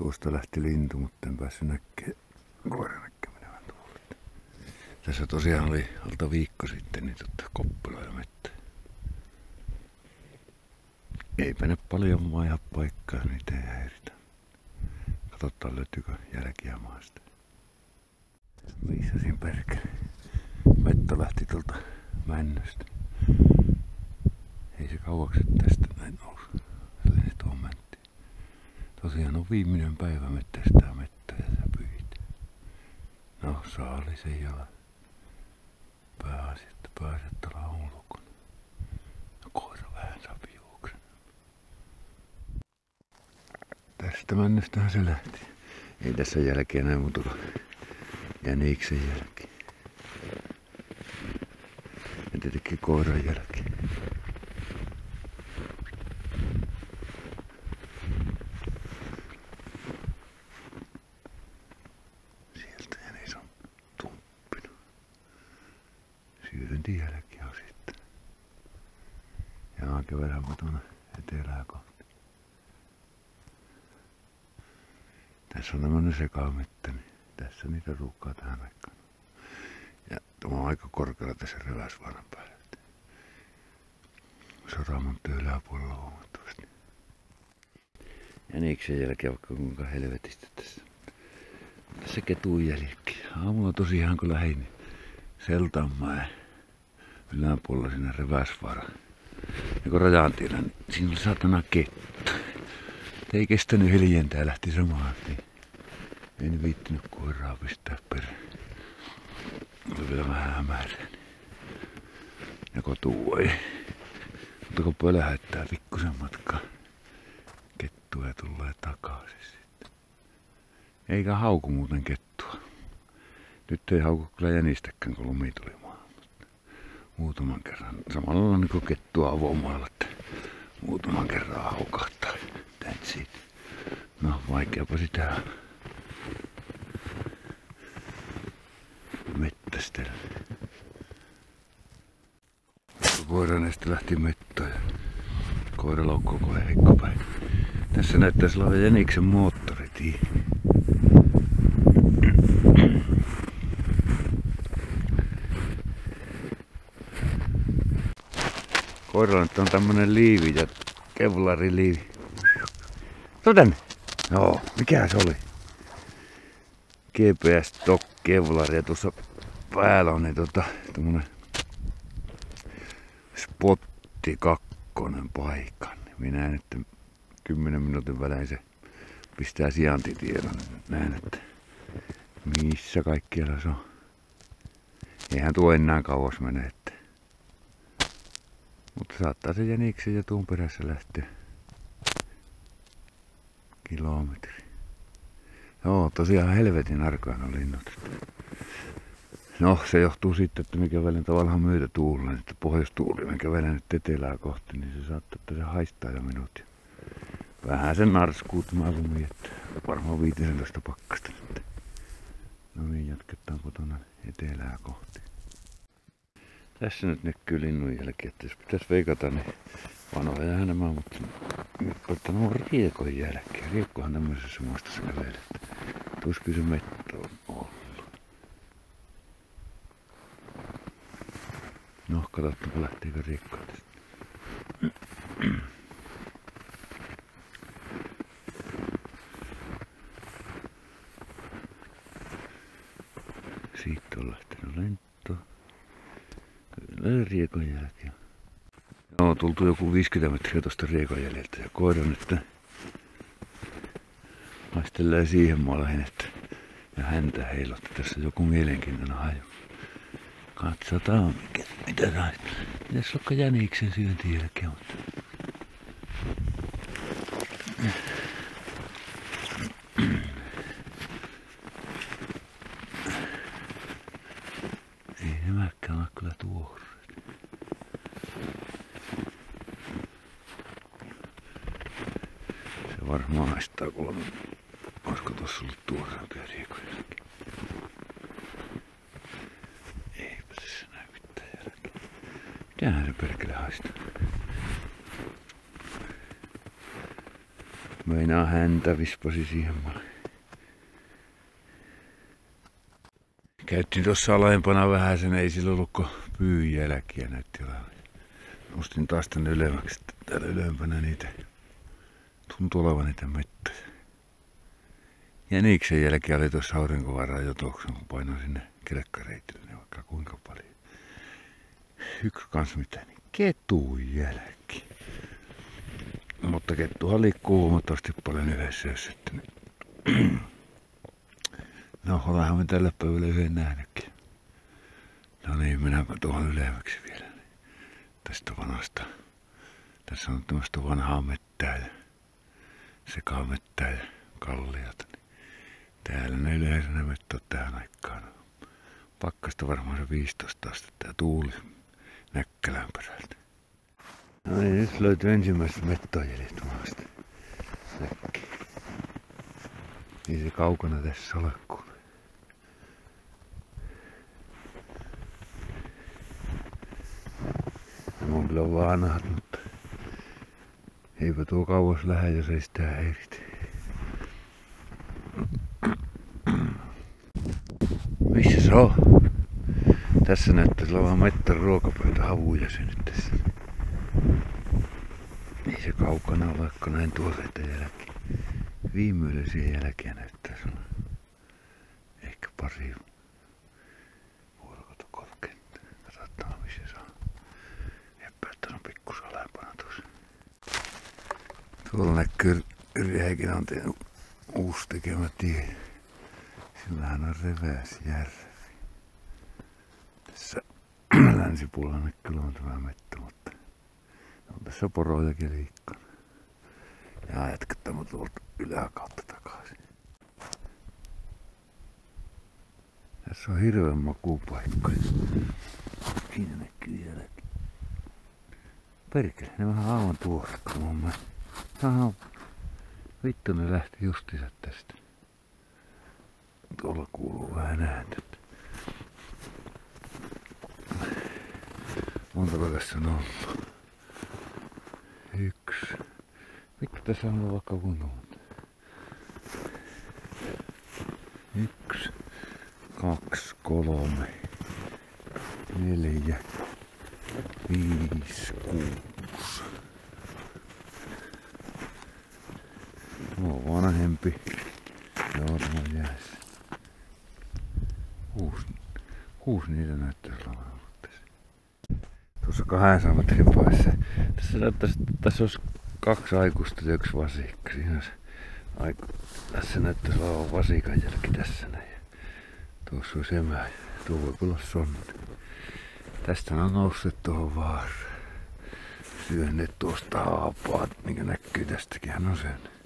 Tuosta lähti lintu, mutta en päässyt näkemään koira näkemään tuolta. Tässä tosiaan oli alta viikko sitten niin totta koppila ja mettä. Eipä ne paljon vaja paikkaa, niitä ei häiritä. Katsotaan löytyykö jälkiä maasta. Viissasin perkele. Metto lähti tuolta männöstä. Ei se kauaksi tästä näin nousu. Sellainen tuo mentti. Tosiaan on viimeinen päivä mettästää mettä ja sä pyhit. No saali se ei ole. Pääasi, että pääset olla ulkona. No koira vähän saa. Tästä männystähän se lähti. Ei tässä jälkeen enää muuta kuin jäniksen jälki. Ja tietenkin koiran jälki. Jälki on sitten. Ja on vähän tuonne etelää kohti. Tässä on tämmönen sekamettä, niin tässä niitä ruuhkaa tähän aikaan. Ja tämä on aika korkealla tässä reväsvaaran päällä. Soramon yläpuolella huomattavasti. Jäniksen jälkeen vaikka kuinka helvetistä tässä. Tässä ketun jälki. Aamulla tosiaan kun lähdin Seltanmäen yläpuolella sinne reväsvaara. Ja kun rajan tiellä, niin siinä oli satana kettu. Ei kestänyt hiljentää, lähti samaan tien. En viittinyt koiraa pistää perään. Oli vielä vähän hämärä. Ja kotu ei. Mutta kun pölähättää pikkusen matkaa, kettua tulee takaisin sitten. Eikä hauku muuten kettua. Nyt ei hauku kyllä jänistäkään, kun lumi tuli. Muutaman kerran. Samalla lailla niin kettua avomaalla, että muutaman kerran haukahtaa. That's it. No, vaikeapa sitä mettästellä. Koiran näistä lähti metto ja koira laukkoo kuin heikko päin. Tässä näyttäisi olevan jäniksen moottoritie. Koiralla nyt on tämmönen liivi ja kevlariliivi. Tänne. Joo, mikä se oli? GPS Tok Kevlar ja tuossa päällä on niin tota, tämmönen spotti kakkonen paikan. Minä näen, että 10 minuutin välein se pistää sijaintitiedon. Näen, että missä kaikkialla se on. Eihän tuo enää kauas mene. Mutta saattaa se jäniksen ja tuun perässä lähteä kilometri. Joo, tosiaan helvetin on linnut. No, se johtuu siitä, että mikä välin tavallaan myötä tuulen, että pohjoistuuli, mikä välin nyt etelää kohti, niin se saattaa, että se haistaa jo minut. Vähän sen narskuu tämä lumi, että varmaan 15 pakkasta nyt. No niin, jatketaan kotona etelää kohti. Tässä nyt näkyy linnun jälki, että jos pitäisi veikata, niin vanhoja nämä, mutta ne on riekon jälkeen. Riekkohan tämmöisessä muistassa kävelee, että tuskin se mettä on ollut. No, katsotaan, lähteekö riekkoa tästä. Siitä on lähtenyt lento. Kyllä riekon jälkeen. No, tultu joku 50 metriä tuosta riekon ja koira nyt haistelee siihen maalle, että ja häntä heilotti. Tässä joku mielenkiintoinen haju. Katsotaan, mikä, mitä näin. Pitäisi olla jäniksen syönti jälkeen, mutta... Ei nämäkään ole kyllä. Varmaan haistaa kuulemma. Olisiko tossa ollut tuoreempia riikoja? Eipä tässä näy mitään jälkeä. Mitähän se perkele haistaa? Meinaa häntä vispasi siihen maalle. Käyttiin tuossa alempana vähän sen, ei sillä ollutko pyyn jälkiä näytti olevan. Nostin taas tänne ylemmäksi, täällä ylempänä niitä tuntuu olevan niitä mettoja. Jäniksen jälkiä oli tuossa aurinkovaraa jo tuoksun, kun painoin sinne kelkkareitille, niin vaikka kuinka paljon. Yksi kans mitä, niin ketun jälki. Mutta kettuhan liikkuu huomattavasti paljon yhdessä, jos sitten. No, olenhan me tällä päivällä yhden nähnytkin. No niin, mennäänpä tuohon ylemmäksi vielä. Tästä vanhasta. Tässä on tämmöistä vanhaa mettää ja sekamettää ja kalliota. Täällä ne yleensä ne mettät tähän aikaan. Pakkasta varmaan se 15 astetta ja tuuli näkkälän perältä. No niin, nyt löytyy ensimmäiset mettojäljet maasta. Näkki. Ei se kaukana tässä ole kun. Nämä on kyllä vanhat, eipä tuo kauas lähde, jos ei sitä häiritä. Missä se on? Tässä näyttäisi olevan mettä ruokapöytä havuja se nyt tässä. Ei se kaukana kun näin tuoreita jälkiä. Viimeisiä jälkiä näyttäisi olla. Ehkä pari vuorokautta korkeinta. Katsotaan missä se on. Eppä, että on pikkusen alempana tuossa. Tuolla näkyy Yrjä Heikin on tehnyt uusi tekemä tie. Sillähän on Reväsjärvi. Tässä länsipuolella kyllä on tämä mettä, mutta on tässä porojakin liikkana. Ja jatketaan tuolta yläkautta takaisin. Tässä on hirveän makuupaikka. Siinä näkyy jälki. Perkele, ne vähän aivan tuossa mun mielestä. Aha, vittu ne lähti justiinsa tästä. Tuolla kuuluu vähän ääntä. Montako tässä on ollut? Yksi. Vittu tässä on ollut vaikka kuinka. Yksi, kaksi, kolme, neljä, viisi, kuusi. Tuo on vanhempi. Joo, tämä jäässä. Kuusi, kuusi niitä näyttäisi olevan tässä. Tuossa 200 metrin päässä. Tässä näyttäisi, että tässä olisi kaksi aikuista ja yksi vasikka. Siinä olisi aiku... Tässä näyttäisi olevan vasikan jälki tässä näin. Tuossa olisi emä tuo voi olla sonni. Tästä on noussut tuohon vaaraan. Syöneet tuosta haapaat, mikä näkyy tästäkin hän on syönyt.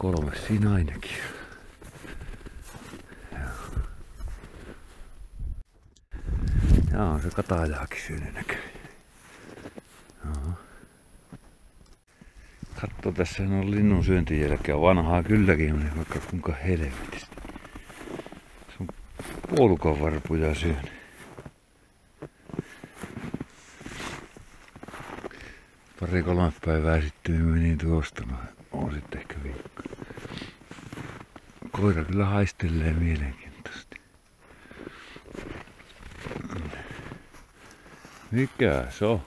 Kolme siinä ainakin. Joo. Jaa, se katajaakin syönyt näköjään. Katso, tässä on linnun syöntin jälkeen vanhaa kylläkin, on vaikka kuinka helvetistä. Se on puolukan varpuja syönyt. Pari kolme päivää sitten menin tuosta. Oon sitten ehkä viikko. Koira kyllä haistelee mielenkiintoisesti. Mikä se on?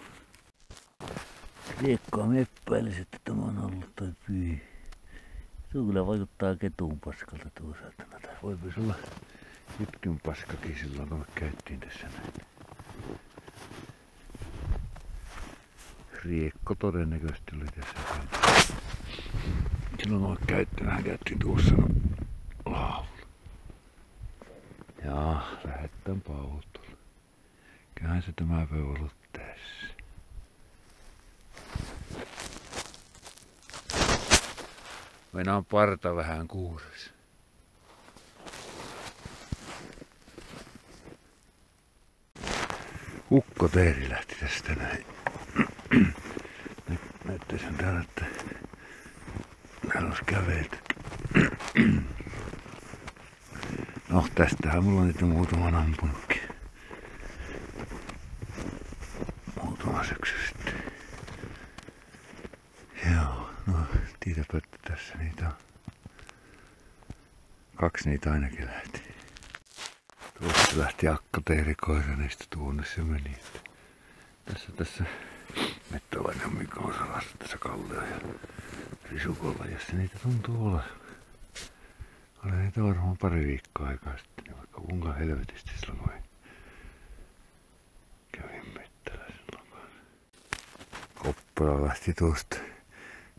Riekkoa meppäilisi, että tämä on ollut toi pyy. Tuo kyllä vaikuttaa ketuun paskalta tuo saatana. Tai voipi olla jytkyn paskakin silloin, kun me käyttiin tässä näin. Riekko todennäköisesti oli tässä. Silloin on käyttö, vähän käyttiin tuossa laavulla. Jaa, lähetään pautulla. Kyllähän se tämä päivä ollut tässä. Meinaan parta vähän kuuressa. Ukko Teeri lähti tästä näin. Näyttäisi täällä, että täällä olisi kävelty. No tästähän mulla on nyt muutaman ampunutkin. Muutama syksy sitten. Joo, no tiedäpä että tässä niitä on. Kaksi niitä ainakin lähti. Tuosta lähti akka teerikoisanista tuonne se meni. Tässä tässä mettäläinen Mikko Salassa tässä Kallio ja Risukolla, jossa niitä tuntuu olevan. Olen niitä varmaan pari viikkoa aikaa sitten, niin vaikka kuinka helvetisti silloin kun kävin mettällä silloin kanssa. Koppala lähti tuosta.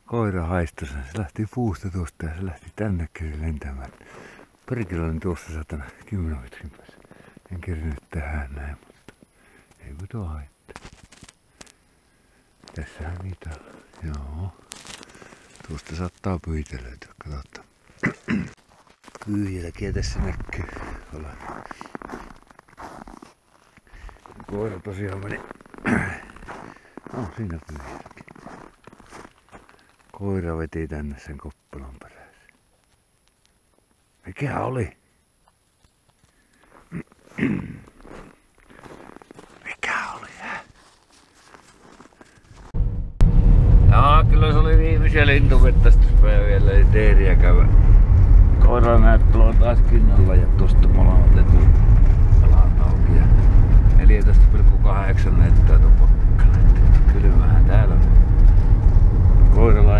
Koira haistoi sen. Se lähti puusta tuosta ja se lähti tänne lentämään. Perkele olin tuossa satana 10 metrin päässä. En kerännyt tähän näin, mutta ei tuo haittaa. Tässähän niitä. Joo. Tuosta saattaa pyytelöitä, katsotaan. Kyyjälkiä tässä näkyy. Olla. Koira tosiaan meni. No, siinä kyyjälki. Koira veti tänne sen koppalan perässä. Mikä oli? Mikä oli, hä? Jaa, kyllä se oli viimeisiä lintumettästyspäivä vielä, eli teeriä käydä suoraan on taas kinnalla ja tosta ollaan otettu pelaat auki. Ja 14,8 nettoa tuon pakkana. Kyllä vähän täällä on. Koiralla